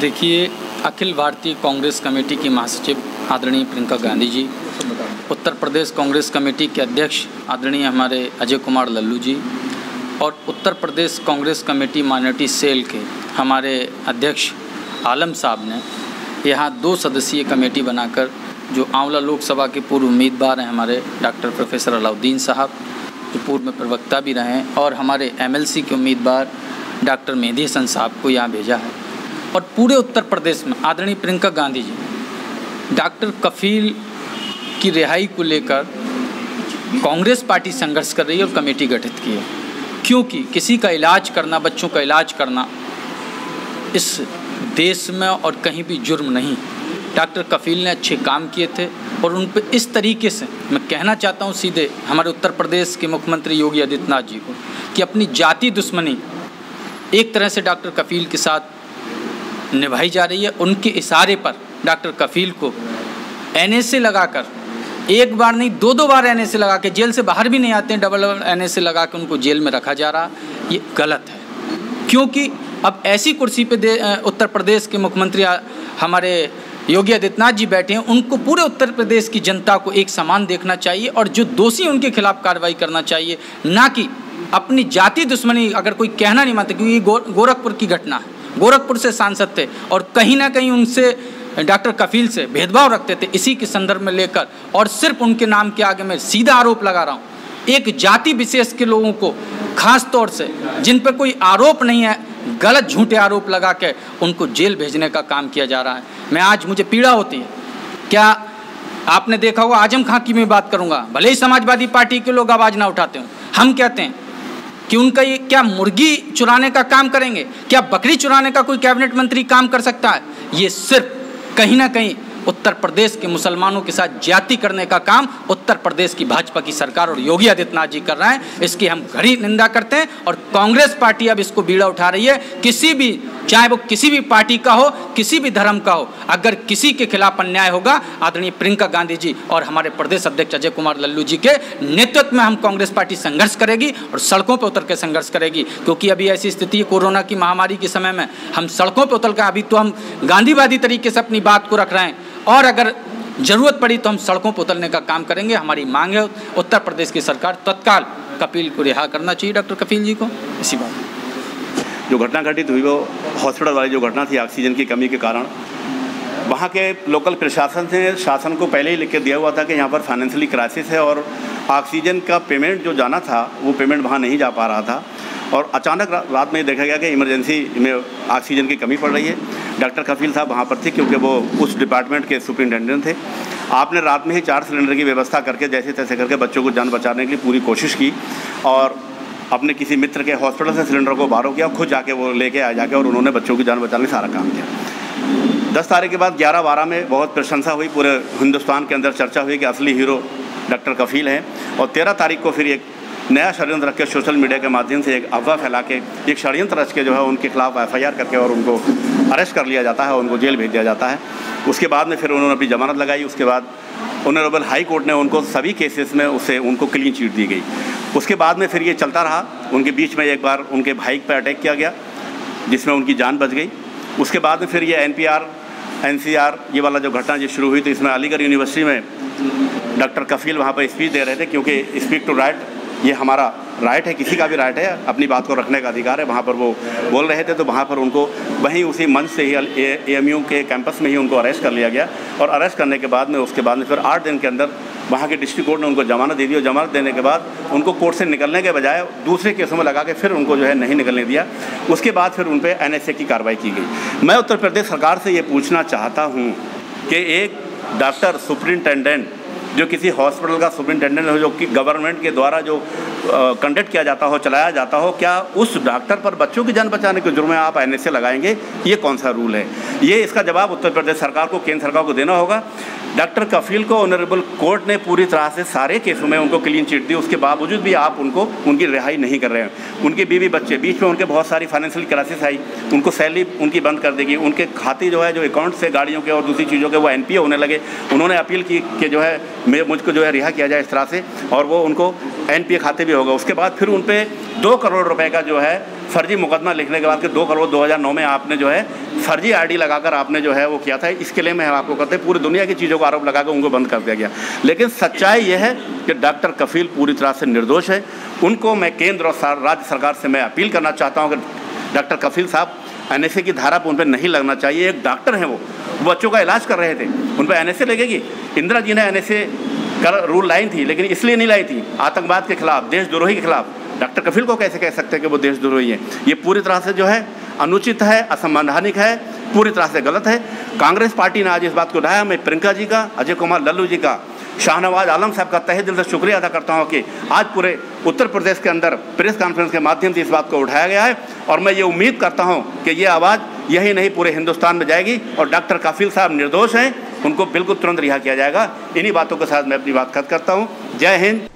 देखिए, अखिल भारतीय कांग्रेस कमेटी की महासचिव आदरणीय प्रियंका गांधी जी, उत्तर प्रदेश कांग्रेस कमेटी के अध्यक्ष आदरणीय हमारे अजय कुमार लल्लू जी और Uttar Pradesh Congress committee minority cell के हमारे अध्यक्ष आलम साहब ने यहाँ दो सदस्यीय कमेटी बनाकर, जो आंवला लोकसभा के पूर्व उम्मीदवार हैं हमारे डॉक्टर प्रोफेसर अलाउद्दीन साहब, जो पूर्व में प्रवक्ता भी रहे हैं और हमारे एमएलसी के उम्मीदवार डॉक्टर मेहदी हसन साहब को यहाँ भेजा है। और पूरे उत्तर प्रदेश में आदरणीय प्रियंका गांधी जी डॉक्टर कफील की रिहाई को लेकर कांग्रेस पार्टी संघर्ष कर रही है और कमेटी गठित की है। क्योंकि किसी का इलाज करना, बच्चों का इलाज करना इस देश में और कहीं भी जुर्म नहीं। डॉक्टर कफील ने अच्छे काम किए थे और उन पर इस तरीके से मैं कहना चाहता हूँ सीधे हमारे उत्तर प्रदेश के मुख्यमंत्री योगी आदित्यनाथ जी को कि अपनी जाति दुश्मनी एक तरह से डॉक्टर कफील के साथ निभाई जा रही है उनके इशारे पर डॉक्टर कफील को। एन लगाकर, एक बार नहीं दो दो बार एन लगा के जेल से बाहर भी नहीं आते हैं, डबल डबल एन लगा के उनको जेल में रखा जा रहा। ये गलत है। क्योंकि अब ऐसी कुर्सी पे उत्तर प्रदेश के मुख्यमंत्री हमारे योगी आदित्यनाथ जी बैठे हैं, उनको पूरे उत्तर प्रदेश की जनता को एक समान देखना चाहिए और जो दोषी उनके खिलाफ कार्रवाई करना चाहिए। ना कि अपनी जाति दुश्मनी, अगर कोई कहना नहीं मानता क्योंकि गोरखपुर की घटना है। गोरखपुर से सांसद थे और कहीं ना कहीं उनसे, डॉक्टर कफील से भेदभाव रखते थे इसी के संदर्भ में लेकर और सिर्फ़ उनके नाम के आगे मैं सीधा आरोप लगा रहा हूँ। एक जाति विशेष के लोगों को खास तौर से, जिन पर कोई आरोप नहीं है, गलत झूठे आरोप लगा के उनको जेल भेजने का काम किया जा रहा है। मैं आज, मुझे पीड़ा होती है। क्या आपने देखा होगा, आज़म खां की मैं बात करूँगा। भले ही समाजवादी पार्टी के लोग आवाज़ ना उठाते हों। हम कहते हैं कि उनका ये क्या मुर्गी चुराने का काम करेंगे? क्या बकरी चुराने का कोई कैबिनेट मंत्री काम कर सकता है? ये सिर्फ़ कहीं ना कहीं उत्तर प्रदेश के मुसलमानों के साथ जाति करने का काम उत्तर प्रदेश की भाजपा की सरकार और योगी आदित्यनाथ जी कर रहे हैं। इसकी हम घड़ी निंदा करते हैं और कांग्रेस पार्टी अब इसको बीड़ा उठा रही है। किसी भी चाहे वो किसी भी पार्टी का हो, किसी भी धर्म का हो, अगर किसी के खिलाफ अन्याय होगा, आदरणीय प्रियंका गांधी जी और हमारे प्रदेश अध्यक्ष अजय कुमार लल्लू जी के नेतृत्व में हम कांग्रेस पार्टी संघर्ष करेगी और सड़कों पर उतर के संघर्ष करेगी। क्योंकि अभी ऐसी स्थिति है कोरोना की महामारी के समय में, हम सड़कों पर उतर कर अभी तो हम गांधीवादी तरीके से अपनी बात को रख रहे हैं। और अगर ज़रूरत पड़ी तो हम सड़कों पर उतरने का काम करेंगे। हमारी मांग है उत्तर प्रदेश की सरकार तत्काल कपिल को रिहा करना चाहिए, डॉक्टर कपिल जी को। इसी बात। जो घटना घटित हुई वो हॉस्पिटल वाली जो घटना थी, ऑक्सीजन की कमी के कारण। वहाँ के लोकल प्रशासन से, शासन को पहले ही लिख के दिया हुआ था कि यहाँ पर फाइनेंशियली क्राइसिस है और ऑक्सीजन का पेमेंट जो जाना था, वो पेमेंट वहाँ नहीं जा पा रहा था। और अचानक रात में देखा गया कि इमरजेंसी में ऑक्सीजन की कमी पड़ रही है। डॉक्टर कफील साहब वहाँ पर थे क्योंकि वो उस डिपार्टमेंट के सुपरिटेंडेंट थे। आपने रात में ही चार सिलेंडर की व्यवस्था करके जैसे तैसे करके बच्चों को जान बचाने के लिए पूरी कोशिश की और अपने किसी मित्र के हॉस्पिटल से सिलेंडर को बाहर किया, खुद जाके वो लेके आ, जाके और उन्होंने बच्चों की जान बचाने सारा काम किया। दस तारीख के बाद ग्यारह बारह में बहुत प्रशंसा हुई, पूरे हिंदुस्तान के अंदर चर्चा हुई कि असली हीरो डॉक्टर कफील हैं। और तेरह तारीख को फिर एक नया षडयंत्र रख के सोशल मीडिया के माध्यम से एक अफवाह फैला के, एक षडयंत्र रच के जो है उनके खिलाफ एफआईआर करके और उनको अरेस्ट कर लिया जाता है, उनको जेल भेज दिया जाता है। उसके बाद में फिर उन्होंने अपनी जमानत लगाई, उसके बाद ऑनरेबल हाई कोर्ट ने उनको, सभी केसेस में उसे, उनको क्लीन चीट दी गई। उसके बाद में फिर ये चलता रहा। उनके बीच में एक बार उनके भाई पर अटैक किया गया, जिसमें उनकी जान बच गई। उसके बाद में फिर ये एन पी ये वाला जो घटना जो शुरू हुई तो इसमें अलीगढ़ यूनिवर्सिटी में डॉक्टर कफील वहाँ पर स्पीच दे रहे थे, क्योंकि स्पीक टू राइट ये हमारा राइट है, किसी का भी राइट है, अपनी बात को रखने का अधिकार है। वहाँ पर वो बोल रहे थे तो वहाँ पर उनको वहीं उसी मंच से ही ए एम यू के कैंपस में ही उनको अरेस्ट कर लिया गया। और अरेस्ट करने के बाद में, उसके बाद में फिर आठ दिन के अंदर वहाँ के डिस्ट्रिक्ट कोर्ट ने उनको जमानत दे दी और जमानत देने के बाद उनको कोर्ट से निकलने के बजाय दूसरे केसों में लगा के फिर उनको जो है नहीं निकलने दिया। उसके बाद फिर उन पर एन की कार्रवाई की गई। मैं उत्तर प्रदेश सरकार से ये पूछना चाहता हूँ कि एक डॉक्टर सुप्रिंटेंडेंट जो किसी हॉस्पिटल का सुपरिटेंडेंट हो, जो कि गवर्नमेंट के द्वारा जो कंडक्ट किया जाता हो, चलाया जाता हो, क्या उस डॉक्टर पर बच्चों की जान बचाने के जुर्मे आप एन लगाएँगे? ये कौन सा रूल है? ये इसका जवाब उत्तर प्रदेश सरकार को, केंद्र सरकार को देना होगा। डॉक्टर कफील को ऑनरेबल कोर्ट ने पूरी तरह से सारे केसों में उनको क्लीन चिट दी, उसके बावजूद भी आप उनको, उनकी रिहाई नहीं कर रहे हैं। उनके बीवी बच्चे, बीच में उनके बहुत सारी फाइनेंशियल क्राइसिस आई, उनको सैलरी उनकी बंद कर देगी, उनके खाते जो है, जो अकाउंट से गाड़ियों के और दूसरी चीज़ों के, वो एनपीए होने लगे। उन्होंने अपील की कि जो है मुझको जो है रिहा किया जाए इस तरह से, और वो उनको एनपीए खाते भी होगा उसके बाद फिर उन पर दो करोड़ रुपए का जो है फर्जी मुकदमा लिखने के बाद कि दो करोड़ 2009 में आपने जो है, फर्जी आईडी लगाकर आपने जो है वो किया था। इसके लिए मैं आपको कहते हैं, पूरी दुनिया की चीज़ों को आरोप लगाकर उनको बंद कर दिया गया। लेकिन सच्चाई यह है कि डॉक्टर कफील पूरी तरह से निर्दोष है। उनको मैं केंद्र और राज्य सरकार से मैं अपील करना चाहता हूँ कि डॉक्टर कफील साहब, एनएसए की धारा पर उन पर नहीं लगना चाहिए। एक डॉक्टर हैं वो। बच्चों का इलाज कर रहे थे। उन पर एन लगेगी। इंदिरा जी ने एन कर रूल लाई थी, लेकिन इसलिए नहीं लाई थी। आतंकवाद के खिलाफ, देशद्रोही के खिलाफ। डॉक्टर कफिल को कैसे कह सकते हैं कि वो देशद्रोही है? ये पूरी तरह से जो है अनुचित है, असंवैधानिक है, पूरी तरह से गलत है। कांग्रेस पार्टी ने आज इस बात को उठाया, मैं प्रियंका जी का, अजय कुमार लल्लू जी का, शाहनवाज आलम साहब का तहे दिल से शुक्रिया अदा करता हूँ कि आज पूरे उत्तर प्रदेश के अंदर प्रेस कॉन्फ्रेंस के माध्यम से इस बात को उठाया गया है और मैं ये उम्मीद करता हूँ कि ये आवाज़ यही नहीं पूरे हिंदुस्तान में जाएगी और डॉक्टर काफिल साहब निर्दोष हैं, उनको बिल्कुल तुरंत रिहा किया जाएगा। इन्हीं बातों के साथ मैं अपनी बात खत्म करता हूँ। जय हिंद।